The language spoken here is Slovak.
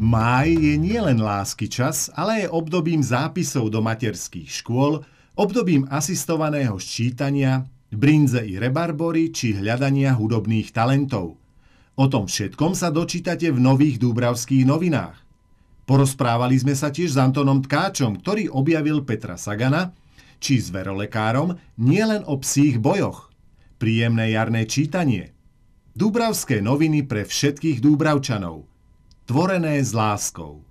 Máj je nielen lásky čas, ale je obdobím zápisov do materských škôl, obdobím asistovaného ščítania, brinze i rebarbory či hľadania hudobných talentov. O tom všetkom sa dočítate v nových dúbravských novinách. Porozprávali sme sa tiež s Antonom Tkáčom, ktorý objavil Petra Sagana, či s verolekárom nielen o psích bojoch. Príjemné jarné čítanie. Dúbravské noviny pre všetkých Dúbravčanov – tvorené s láskou.